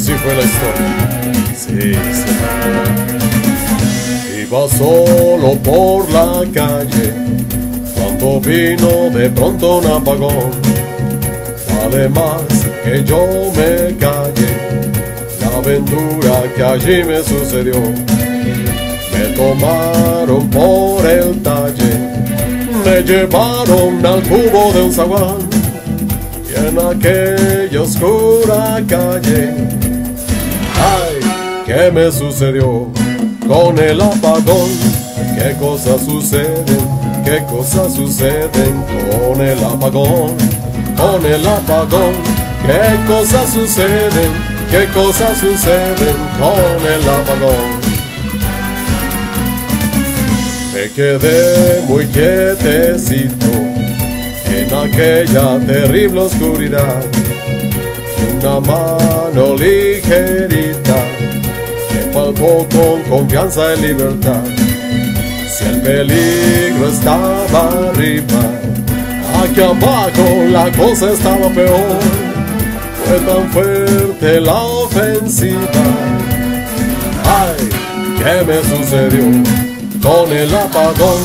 así fue la historia. Sí, sí. Iba solo por la calle cuando vino de pronto un apagón. Vale más que yo me calle la aventura que allí me sucedió. Me tomaron por el talle, me llevaron al cubo de un zaguán y en aquella oscura calle, ay, ¿qué me sucedió con el apagón? ¿Qué cosas suceden? ¿Qué cosas suceden con el apagón? Con el apagón, ¿qué cosas suceden? ¿Qué cosas suceden con el apagón? Me quedé muy quietecito en aquella terrible oscuridad. Una mano ligerita me palpó con confianza y libertad. Si el peligro estaba arriba, aquí abajo la cosa estaba peor. Fue tan fuerte la ofensiva. Ay, ¿qué me sucedió con el apagón?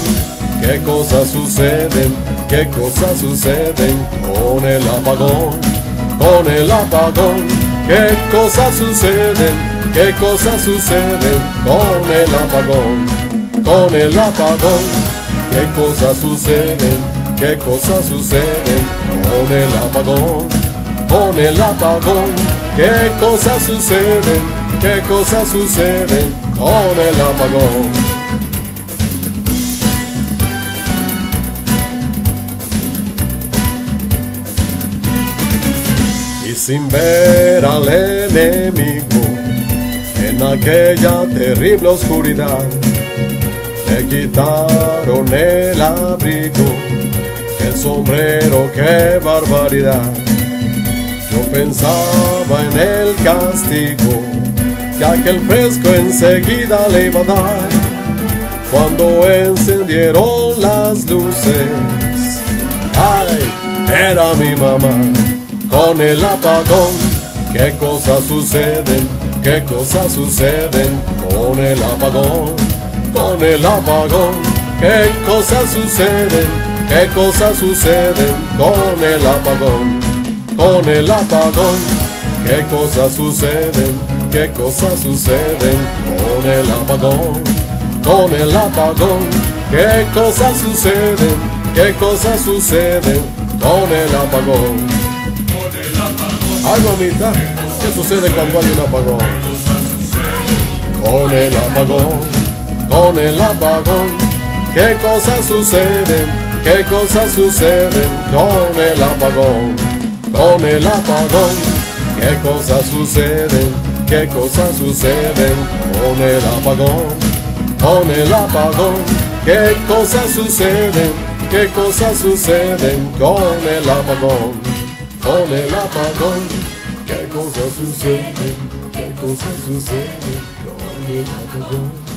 ¿Qué cosas suceden? ¿Qué cosas suceden con el apagón? Con el apagón, ¿qué cosas suceden? ¿Qué cosas suceden con el apagón? Con el apagón, ¿qué cosas suceden? ¿Qué cosas suceden con el apagón? Con el apagón, ¿qué cosas suceden? ¿Qué cosas suceden con el apagón? Sin ver al enemigo en aquella terrible oscuridad. Le quitaron el abrigo, el sombrero, qué barbaridad. Yo pensaba en el castigo que aquel fresco enseguida le iba a dar cuando encendieron las luces. Ay, era mi mamá con el apagón. ¿Qué cosas suceden? ¿Qué cosas suceden con el apagón? Con el apagón. ¿Qué cosas suceden? ¿Qué cosas suceden con el apagón? Con el apagón. ¿Qué cosas suceden? ¿Qué cosas suceden con el apagón? Con el apagón. ¿Qué cosas suceden? ¿Qué cosas suceden con el apagón? ¿Qué sucede cuando hay un apagón? Con el apagón, con el apagón, ¿qué cosas suceden? ¿Qué cosas suceden con el apagón? Con el apagón, ¿qué cosas suceden? ¿Qué cosas suceden con el apagón? Con el apagón, ¿qué cosas suceden? ¿Qué cosas suceden con el apagón? Con el apagón. ¿Qué cosas suceden? ¿Qué cosas suceden con el apagón?